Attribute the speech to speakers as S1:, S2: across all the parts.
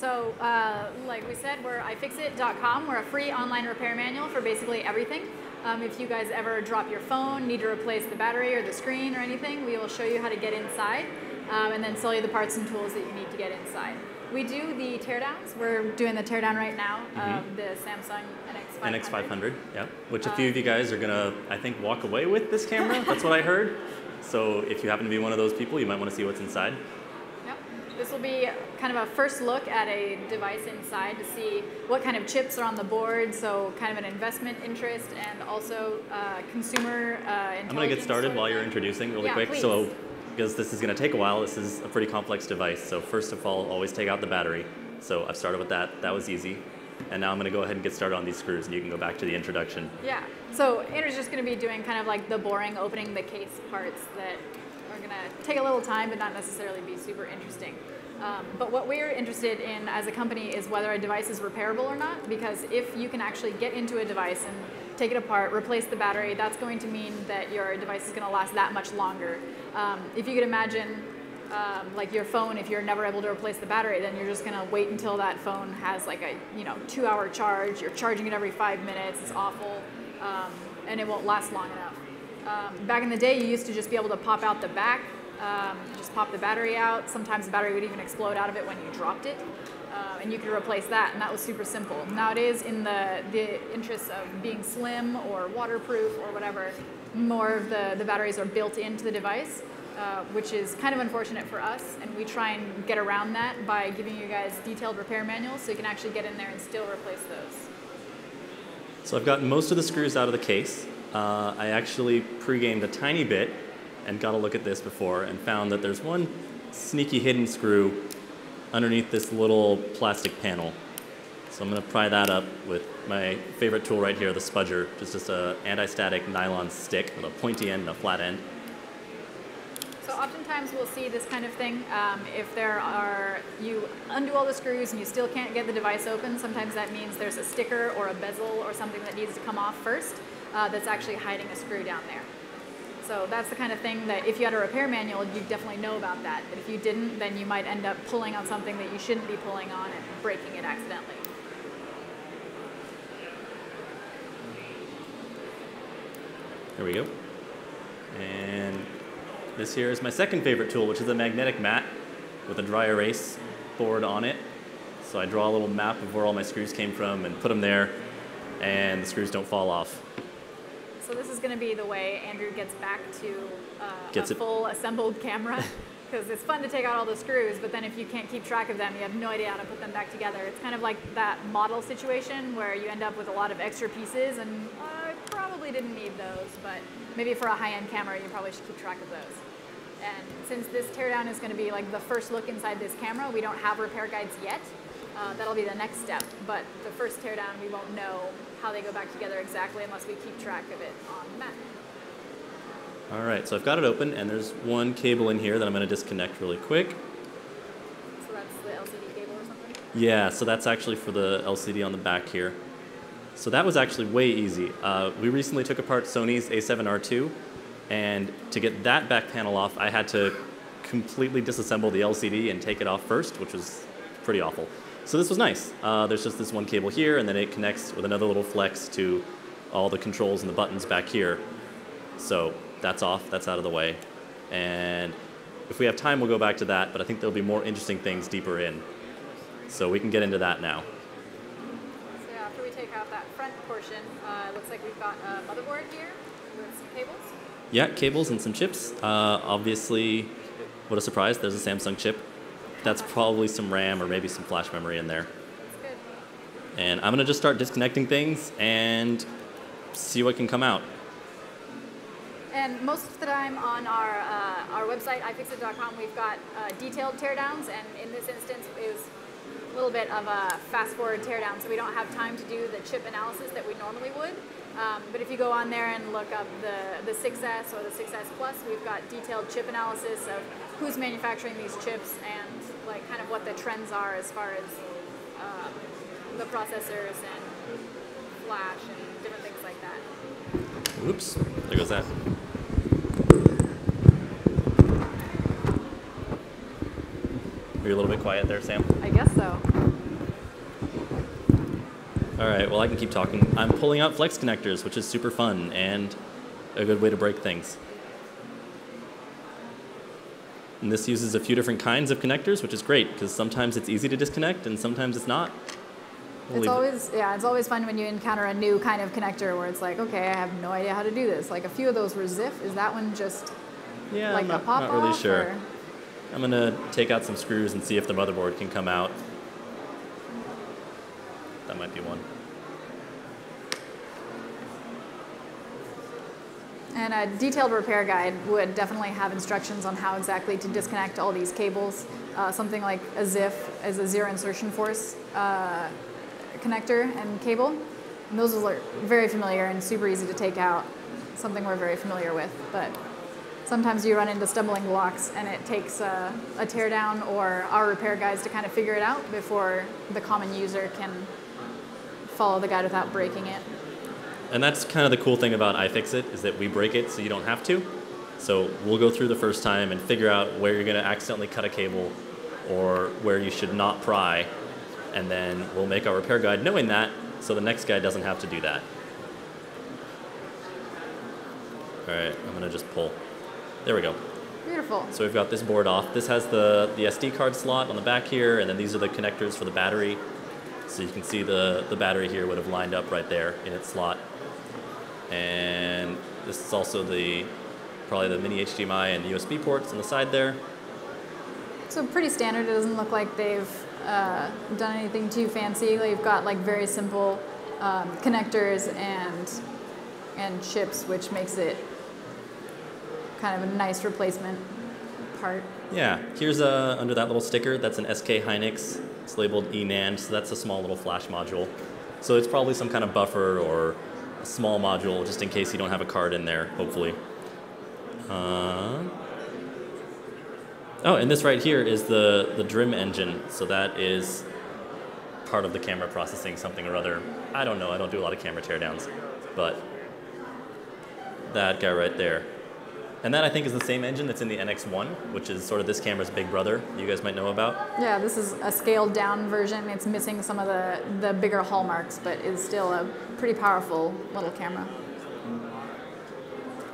S1: So, uh, like we said, we're iFixit.com. We're a free online repair manual for basically everything. Um, if you guys ever drop your phone, need to replace the battery or the screen or anything, we will show you how to get inside um, and then sell you the parts and tools that you need to get inside. We do the teardowns. We're doing the teardown right now of
S2: Mhm.
S1: the Samsung NX500.
S2: NX500, yeah. Which a few of you guys are gonna, I think, walk away with this camera. That's what I heard. So if you happen to be one of those people, you might want to see what's inside.
S1: This will be kind of a first look at a device inside to see what kind of chips are on the board, so kind of an investment interest and also uh, consumer uh,
S2: I'm gonna get started
S1: sort of
S2: while you're introducing really
S1: Yeah,
S2: quick. So because this is gonna take a while, this is a pretty complex device. So first of all, always take out the battery. So I've started with that. That was easy. And now I'm gonna go ahead and get started on these screws, and you can go back to the introduction.
S1: Yeah. So Andrew's just going to be doing kind of like the boring opening the case parts that are going to take a little time but not necessarily be super interesting. Um, but what we're interested in as a company is whether a device is repairable or not, because if you can actually get into a device and take it apart, replace the battery, that's going to mean that your device is going to last that much longer. Um, if you could imagine um, like your phone, if you're never able to replace the battery, then you're just gonna wait until that phone has like a you know two hour charge. You're charging it every five minutes. It's awful, um, and it won't last long enough. Um, back in the day, you used to just be able to pop out the back, um, just pop the battery out. Sometimes the battery would even explode out of it when you dropped it, uh, and you could replace that, and that was super simple. Nowadays, in the the interest of being slim or waterproof or whatever, more of the the batteries are built into the device uh, which is kind of unfortunate for us. And we try and get around that by giving you guys detailed repair manuals so you can actually get in there and still replace those.
S2: So I've gotten most of the screws out of the case. Uh, I actually pre-gamed a tiny bit and got a look at this before and found that there's one sneaky hidden screw underneath this little plastic panel. So I'm going to pry that up with my favorite tool right here, the spudger, is just a anti-static nylon stick with a pointy end and a flat end.
S1: So oftentimes we'll see this kind of thing. Um, if there are, you undo all the screws and you still can't get the device open, sometimes that means there's a sticker or a bezel or something that needs to come off first uh, that's actually hiding a screw down there. So that's the kind of thing that if you had a repair manual, you'd definitely know about that. But if you didn't, then you might end up pulling on something that you shouldn't be pulling on and breaking it accidentally.
S2: There we go. And this here is my second favorite tool, which is a magnetic mat with a dry erase board on it. So I draw a little map of where all my screws came from and put them there, and the screws don't fall off.
S1: So this is going to be the way Andrew gets back to uh,
S2: Gets
S1: a
S2: it-
S1: full assembled camera. Because it's fun to take out all the screws, but then if you can't keep track of them, you have no idea how to put them back together. It's kind of like that model situation where you end up with a lot of extra pieces, and I probably didn't need those, but maybe for a high-end camera, you probably should keep track of those. And since this teardown is going to be like the first look inside this camera, we don't have repair guides yet. Uh, that'll be the next step. But the first teardown, we won't know how they go back together exactly unless we keep track of it on the mat.
S2: All right, so I've got it open, and there's one cable in here that I'm going to disconnect really quick.
S1: So that's the LCD cable or something?
S2: Yeah, so that's actually for the LCD on the back here. So that was actually way easy. Uh, we recently took apart Sony's A7R2, and to get that back panel off, I had to completely disassemble the LCD and take it off first, which was pretty awful. So this was nice. Uh, there's just this one cable here, and then it connects with another little flex to all the controls and the buttons back here. So that's off, that's out of the way. And if we have time, we'll go back to that, but I think there'll be more interesting things deeper in. So we can get into that now.
S1: So yeah, after we take out that front portion, uh, it looks like we've got a motherboard here with some cables.
S2: Yeah, cables and some chips. Uh, obviously, what a surprise, there's a Samsung chip. That's probably some RAM or maybe some flash memory in there. And I'm gonna just start disconnecting things and see what can come out.
S1: And most of the time on our, uh, our website, ifixit.com, we've got uh, detailed teardowns, and in this instance, it was a little bit of a fast forward teardown, so we don't have time to do the chip analysis that we normally would. Um, but if you go on there and look up the, the 6S or the 6S Plus, we've got detailed chip analysis of who's manufacturing these chips and like kind of what the trends are as far as um, the processors and flash and different things like that.
S2: Oops, there goes that. Are you a little bit quiet there, Sam?
S1: I guess so.
S2: All right, well, I can keep talking. I'm pulling out flex connectors, which is super fun and a good way to break things. And this uses a few different kinds of connectors, which is great because sometimes it's easy to disconnect and sometimes it's not.
S1: We'll it's always yeah, it's always fun when you encounter a new kind of connector where it's like, okay, I have no idea how to do this. Like a few of those were ZIF. Is that one just
S2: yeah,
S1: like
S2: I'm not,
S1: a pop
S2: not really sure.
S1: or-
S2: I'm gonna take out some screws and see if the motherboard can come out. That might be one.
S1: And a detailed repair guide would definitely have instructions on how exactly to disconnect all these cables. Uh, something like a ZIF is a zero insertion force uh, connector and cable. And those are very familiar and super easy to take out. Something we're very familiar with, but sometimes you run into stumbling blocks and it takes a, a teardown or our repair guides to kind of figure it out before the common user can follow the guide without breaking it.
S2: And that's kind of the cool thing about iFixit is that we break it so you don't have to. So we'll go through the first time and figure out where you're going to accidentally cut a cable or where you should not pry. And then we'll make our repair guide knowing that so the next guy doesn't have to do that. All right, I'm going to just pull. There we go.
S1: Beautiful.
S2: So we've got this board off. This has the, the SD card slot on the back here, and then these are the connectors for the battery. So you can see the, the battery here would have lined up right there in its slot. And this is also the probably the mini HDMI and USB ports on the side there.
S1: So pretty standard. It doesn't look like they've uh, done anything too fancy. They've got like very simple um, connectors and and chips, which makes it kind of a nice replacement part.
S2: Yeah, here's a, under that little sticker, that's an SK Hynix. It's labeled eNAND, so that's a small little flash module. So it's probably some kind of buffer or small module just in case you don't have a card in there, hopefully. Uh, oh, and this right here is the, the DRIMe engine. So that is part of the camera processing something or other. I don't know, I don't do a lot of camera teardowns. But that guy right there. And that I think is the same engine that's in the NX1, which is sort of this camera's big brother you guys might know about.
S1: Yeah, this is a scaled down version. It's missing some of the, the bigger hallmarks, but is still a pretty powerful little camera.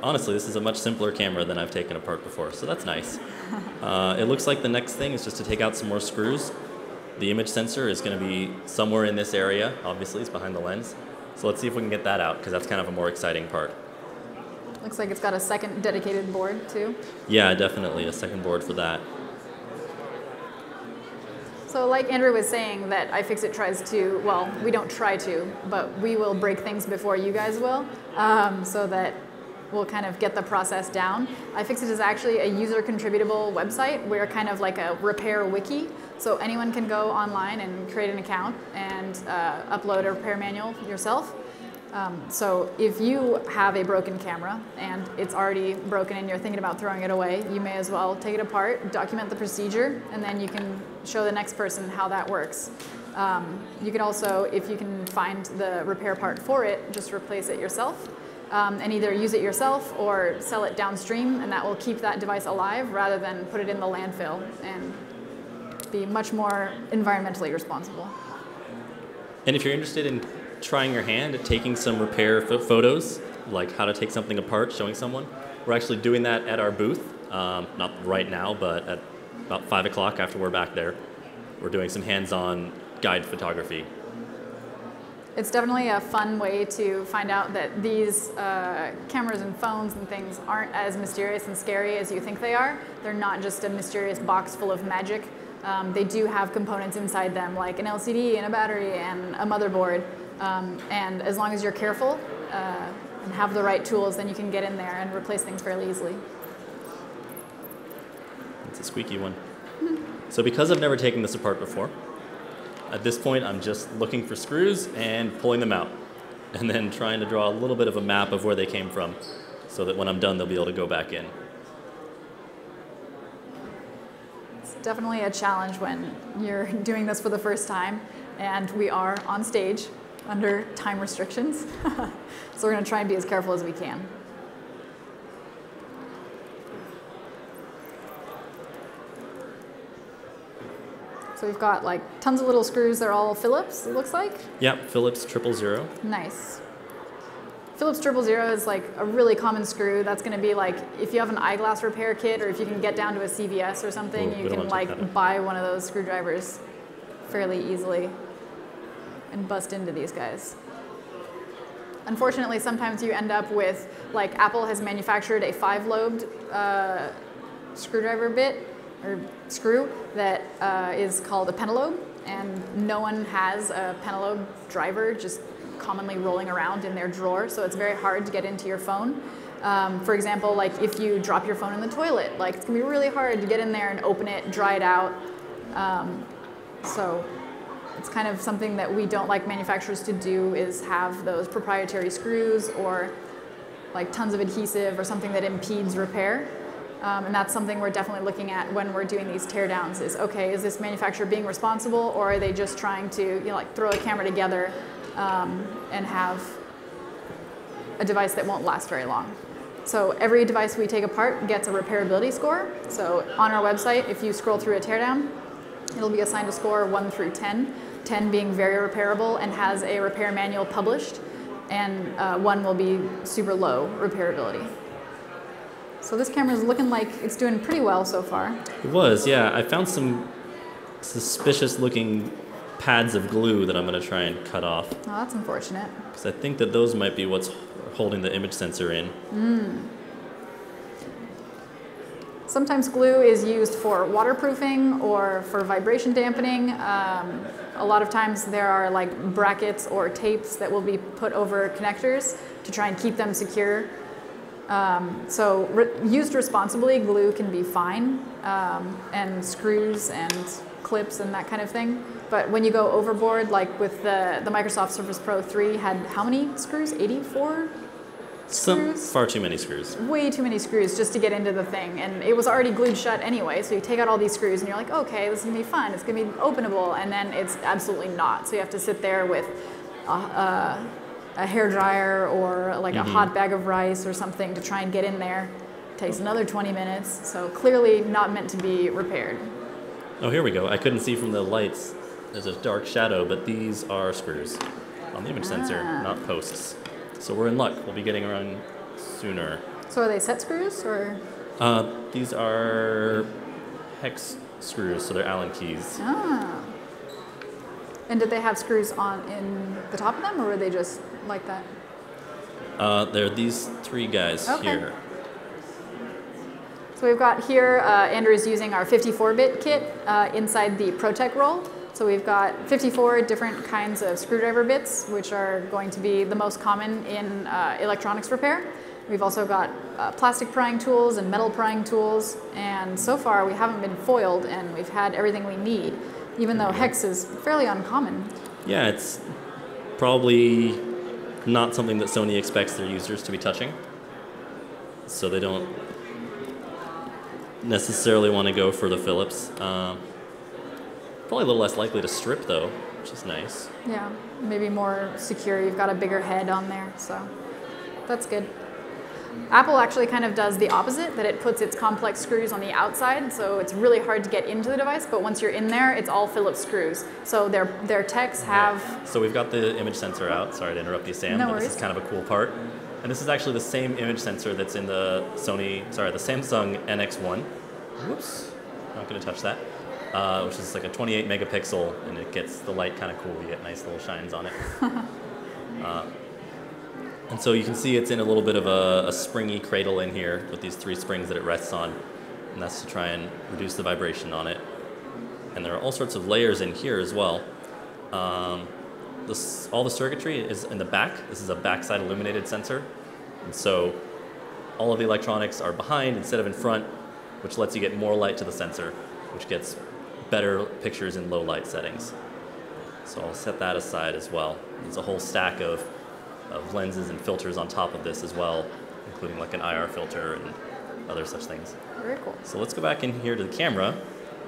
S2: Honestly, this is a much simpler camera than I've taken apart before, so that's nice. uh, it looks like the next thing is just to take out some more screws. The image sensor is going to be somewhere in this area, obviously, it's behind the lens. So let's see if we can get that out, because that's kind of a more exciting part.
S1: Looks like it's got a second dedicated board too.
S2: Yeah, definitely a second board for that.
S1: So like Andrew was saying that iFixit tries to, well, we don't try to, but we will break things before you guys will, um, so that we'll kind of get the process down. iFixit is actually a user contributable website. We're kind of like a repair wiki. So anyone can go online and create an account and uh, upload a repair manual yourself. Um, so if you have a broken camera and it's already broken and you're thinking about throwing it away, you may as well take it apart, document the procedure, and then you can show the next person how that works. Um, you can also, if you can find the repair part for it, just replace it yourself um, and either use it yourself or sell it downstream, and that will keep that device alive rather than put it in the landfill and be much more environmentally responsible.
S2: And if you're interested in trying your hand at taking some repair photos, like how to take something apart, showing someone. We're actually doing that at our booth, um, not right now, but at about 5 o'clock after we're back there. We're doing some hands-on guide photography.
S1: It's definitely a fun way to find out that these uh, cameras and phones and things aren't as mysterious and scary as you think they are. They're not just a mysterious box full of magic. Um, they do have components inside them like an LCD and a battery and a motherboard um, and as long as you're careful uh, and have the right tools, then you can get in there and replace things fairly easily.
S2: It's a squeaky one. so because I've never taken this apart before, at this point I'm just looking for screws and pulling them out. And then trying to draw a little bit of a map of where they came from so that when I'm done they'll be able to go back in.
S1: It's definitely a challenge when you're doing this for the first time and we are on stage under time restrictions. so we're going to try and be as careful as we can. So we've got like tons of little screws. They're all Phillips, it looks like.
S2: Yep, Phillips triple zero.
S1: Nice. Phillips triple zero is like a really common screw. That's going to be like if you have an eyeglass repair kit, or if you can get down to a CVS or something, you can
S2: wanna take that
S1: like buy one of those screwdrivers fairly easily and bust into these guys. Unfortunately, sometimes you end up with like Apple has manufactured a five-lobed uh, screwdriver bit or screw that uh, is called a pentalobe, and no one has a pentalobe driver just commonly rolling around in their drawer, so it's very hard to get into your phone. Um, for example, like if you drop your phone in the toilet, like it's gonna be really hard to get in there and open it, dry it out. Um, so it's kind of something that we don't like manufacturers to do is have those proprietary screws or like tons of adhesive or something that impedes repair. Um, and that's something we're definitely looking at when we're doing these teardowns is okay, is this manufacturer being responsible or are they just trying to you know, like throw a camera together um, and have a device that won't last very long. So every device we take apart gets a repairability score. So on our website, if you scroll through a teardown, it'll be assigned a score 1 through 10, 10 being very repairable and has a repair manual published, and uh, 1 will be super low repairability. So this camera is looking like it's doing pretty well so far.
S2: It was, yeah. I found some suspicious looking pads of glue that I'm going to try and cut off
S1: Oh, that's unfortunate.
S2: because I think that those might be what's holding the image sensor in.
S1: Sometimes glue is used for waterproofing or for vibration dampening. Um, a lot of times there are like brackets or tapes that will be put over connectors to try and keep them secure. Um, so re- used responsibly, glue can be fine, um, and screws and clips and that kind of thing. But when you go overboard, like with the, the Microsoft Surface Pro 3 had how many screws? 84
S2: Some
S1: screws?
S2: far too many screws.
S1: way too many screws just to get into the thing and it was already glued shut anyway so you take out all these screws and you're like okay this is gonna be fun it's gonna be openable and then it's absolutely not so you have to sit there with a, a, a hair dryer or like a hot bag of rice or something to try and get in there takes another 20 minutes so clearly not meant to be repaired
S2: Oh, here we go. I couldn't see from the lights. There's a dark shadow, but these are screws on the image sensor,
S1: Ah.
S2: not posts. So we're in luck. We'll be getting around sooner.
S1: so are they set screws or
S2: Uh, these are hex screws, so they're Allen keys.
S1: ah and did they have screws on in the top of them or were they just like that
S2: Uh, they're these three guys
S1: Okay.
S2: here.
S1: So we've got here, uh, Andrew is using our 54-bit kit uh, inside the Pro Tech roll. So we've got 54 different kinds of screwdriver bits, which are going to be the most common in uh, electronics repair. We've also got uh, plastic prying tools and metal prying tools, and so far we haven't been foiled, and we've had everything we need, even though hex is fairly uncommon.
S2: Yeah, it's probably not something that Sony expects their users to be touching. So they don't necessarily want to go for the Phillips. Um, probably a little less likely to strip though, which is nice.
S1: Yeah, maybe more secure. You've got a bigger head on there, so that's good. Apple actually kind of does the opposite, that it puts its complex screws on the outside, so it's really hard to get into the device, but once you're in there, it's all Phillips screws. So their, their techs have,
S2: So we've got the image sensor out. Sorry to interrupt you, Sam,
S1: No
S2: but this is kind of a cool part. And this is actually the same image sensor that's in the Sony, sorry, the Samsung NX1. Whoops, not going to touch that. Uh, which is like a 28 megapixel, and it gets the light kind of cool. You get nice little shines on it. uh, and so you can see it's in a little bit of a, a springy cradle in here with these three springs that it rests on, and that's to try and reduce the vibration on it. And there are all sorts of layers in here as well. Um, this, all the circuitry is in the back. This is a backside illuminated sensor. And so all of the electronics are behind instead of in front, which lets you get more light to the sensor, which gets better pictures in low light settings. So I'll set that aside as well. There's a whole stack of, of lenses and filters on top of this as well, including like an IR filter and other such things.
S1: very cool.
S2: So let's go back in here to the camera.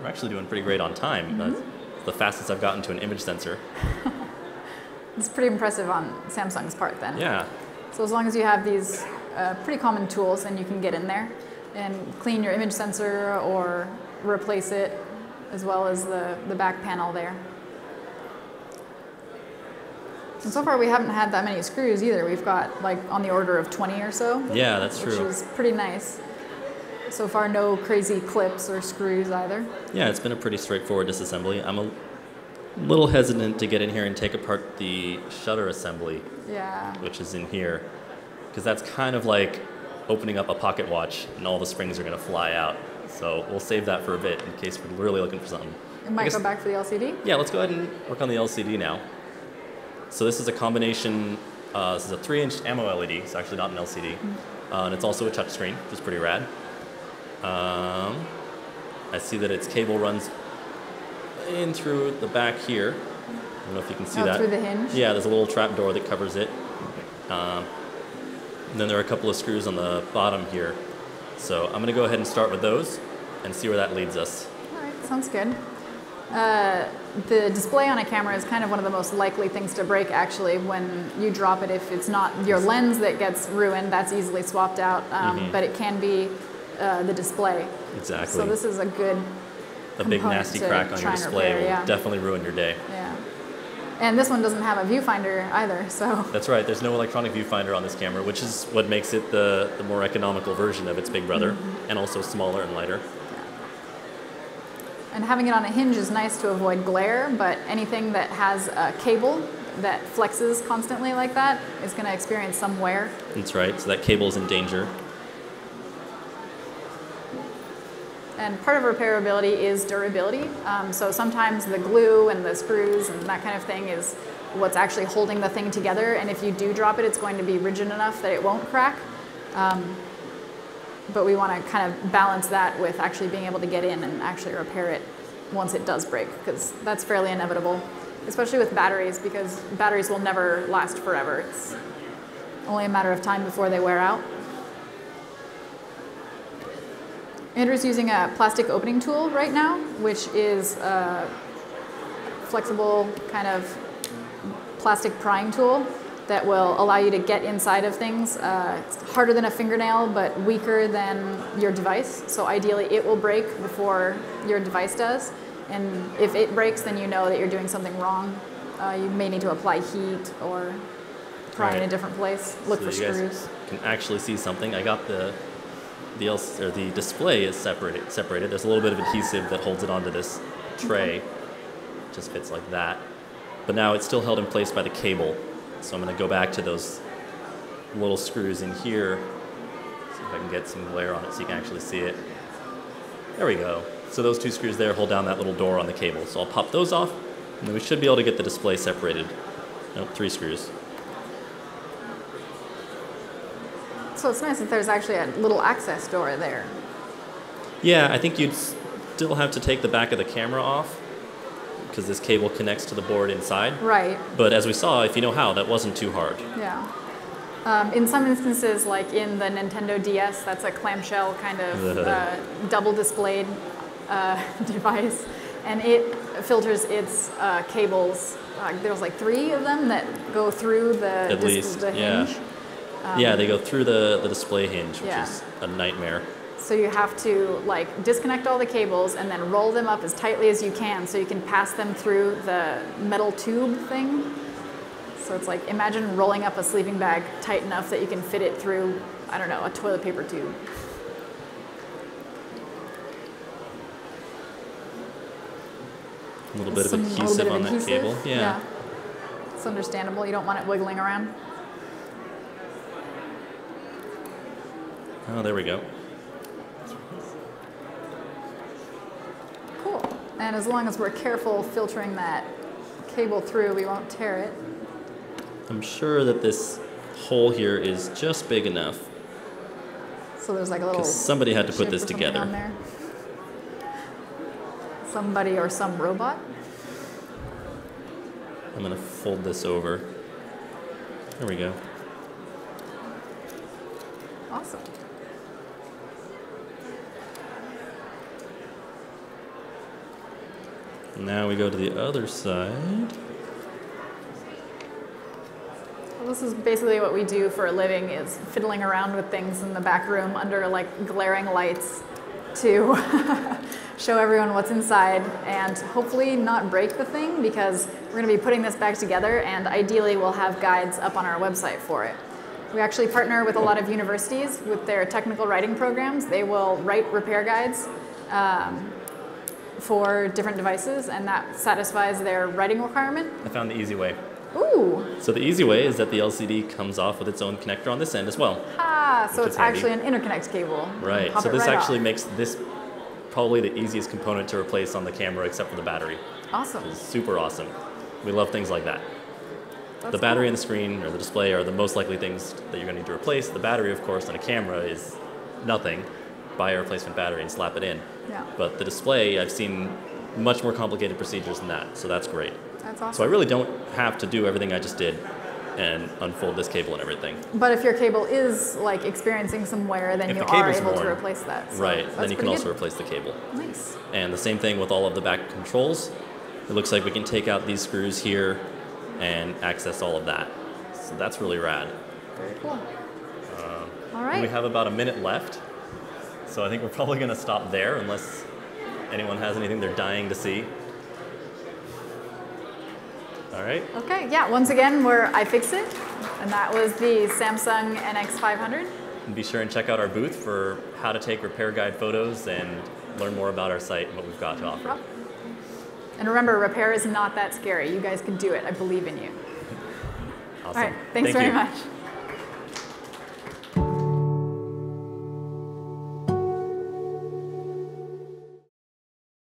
S2: We're actually doing pretty great on time. That's the fastest I've gotten to an image sensor.
S1: It's pretty impressive on Samsung's part then.
S2: Yeah.
S1: So as long as you have these uh, pretty common tools, then you can get in there and clean your image sensor or replace it as well as the, the back panel there. And so far we haven't had that many screws either. We've got like on the order of 20 or so.
S2: Yeah, that's
S1: which
S2: true.
S1: Which is pretty nice. So far, no crazy clips or screws either.
S2: Yeah, it's been a pretty straightforward disassembly. I'm a little hesitant to get in here and take apart the shutter assembly,
S1: Yeah.
S2: which is in here, because that's kind of like opening up a pocket watch and all the springs are going to fly out. So we'll save that for a bit in case we're really looking for something.
S1: It might
S2: guess-
S1: go back for the LCD.
S2: Yeah, let's go ahead and work on the LCD now. So this is a combination. Uh, this is a three-inch AMOLED. It's actually not an LCD, uh, and it's also a touchscreen, which is pretty rad. Um, I see that its cable runs in through the back here. I don't know if you can see
S1: Oh,
S2: that.
S1: through the hinge?
S2: Yeah, there's a little trap door that covers it. Um, and then there are a couple of screws on the bottom here. So I'm going to go ahead and start with those and see where that leads us.
S1: All right, sounds good. Uh, the display on a camera is kind of one of the most likely things to break actually when you drop it. If it's not your lens that gets ruined, that's easily swapped out, um,
S2: Mhm.
S1: but it can be uh, the display.
S2: Exactly.
S1: So this is a good,
S2: a big nasty crack on your display
S1: repair,
S2: will
S1: yeah.
S2: definitely ruin your day.
S1: yeah. And this one doesn't have a viewfinder either, so
S2: That's right. There's no electronic viewfinder on this camera, which is what makes it the, the more economical version of its big brother,
S1: Mm-hmm.
S2: and also smaller and lighter.
S1: And having it on a hinge is nice to avoid glare, but anything that has a cable that flexes constantly like that is going to experience some wear.
S2: That's right. So that cable is in danger.
S1: And part of repairability is durability. Um, so sometimes the glue and the screws and that kind of thing is what's actually holding the thing together. And if you do drop it, it's going to be rigid enough that it won't crack. Um, but we want to kind of balance that with actually being able to get in and actually repair it once it does break, because that's fairly inevitable, especially with batteries, because batteries will never last forever. It's only a matter of time before they wear out. Andrew's using a plastic opening tool right now, which is a flexible kind of plastic prying tool that will allow you to get inside of things. Uh, it's harder than a fingernail, but weaker than your device. So ideally, it will break before your device does. And if it breaks, then you know that you're doing something wrong. Uh, you may need to apply heat or pry in a different place. Look
S2: so
S1: for screws.
S2: can actually see something. I got the the L- or the display is separated. Separated. There's a little bit of adhesive that holds it onto this tray. Just fits like that. But now it's still held in place by the cable. So I'm going to go back to those little screws in here. See if I can get some glare on it so you can actually see it. There we go. So those two screws there hold down that little door on the cable. So I'll pop those off, and then we should be able to get the display separated. Nope, three screws.
S1: So it's nice that there's actually a little access door there.
S2: Yeah, I think you'd still have to take the back of the camera off because this cable connects to the board inside.
S1: Right.
S2: But as we saw, if you know how, that wasn't too hard.
S1: Yeah. Um, in some instances, like in the Nintendo DS, that's a clamshell kind of uh, double displayed uh, device, and it filters its uh, cables. Uh, there's like three of them that go through the,
S2: At least,
S1: the
S2: yeah.
S1: hinge.
S2: yeah, they go through the, the display hinge, which
S1: Um, yeah.
S2: is a nightmare.
S1: So you have to like disconnect all the cables and then roll them up as tightly as you can so you can pass them through the metal tube thing. So it's like imagine rolling up a sleeping bag tight enough that you can fit it through, I don't know, a toilet paper tube.
S2: A little bit of
S1: Some- a little
S2: adhesive
S1: bit of
S2: on that
S1: adhesive,
S2: cable. Yeah.
S1: It's understandable. You don't want it wiggling around.
S2: Oh, there we go.
S1: Cool. And as long as we're careful filtering that cable through, we won't tear it.
S2: I'm sure that this hole here is just big enough.
S1: So there's like a little.
S2: somebody had to put this together.
S1: there. Somebody or some robot.
S2: I'm going to fold this over. There we go.
S1: Awesome.
S2: Now we go to the other side.
S1: This is basically what we do for a living is fiddling around with things in the back room under like glaring lights to show everyone what's inside and hopefully not break the thing because we're going to be putting this back together and ideally we'll have guides up on our website for it. We actually partner with a lot of universities with their technical writing programs. They will write repair guides um, for different devices and that satisfies their writing requirement.
S2: I found the easy way.
S1: Ooh,
S2: So the easy way is that the LCD comes off with its own connector on this end as well.
S1: ah, so it's
S2: is handy.
S1: actually an interconnect cable.
S2: Right. So this
S1: right
S2: actually
S1: off.
S2: makes this probably the easiest component to replace on the camera except for the battery.
S1: awesome.
S2: It's super awesome. We love things like that.
S1: That's
S2: the battery
S1: cool.
S2: and the screen or the display are the most likely things that you're going to need to replace. The battery, of course, on a camera is nothing. Buy a replacement battery and slap it in.
S1: Yeah.
S2: But the display, I've seen much more complicated procedures than that, so that's great.
S1: That's awesome.
S2: So I really don't have to do everything I just did and unfold this cable and everything.
S1: But if your cable is like experiencing some wear, then
S2: If
S1: you
S2: the
S1: are able to replace that. So
S2: right, then you can also
S1: good.
S2: replace the cable.
S1: Nice.
S2: And the same thing with all of the back controls. It looks like we can take out these screws here and access all of that. So that's really rad.
S1: Very cool. Uh, all
S2: And
S1: right.
S2: We have about a minute left. So I think we're probably going to stop there unless anyone has anything they're dying to see. All right.
S1: Okay. Yeah. Once again, we're iFixit, and that was the Samsung NX500.
S2: And be sure and check out our booth for how to take repair guide photos and learn more about our site and what we've got to offer.
S1: And remember, repair is not that scary. You guys can do it. I believe in you.
S2: Awesome.
S1: All right. Thanks
S2: Thank
S1: very
S2: you.
S1: much.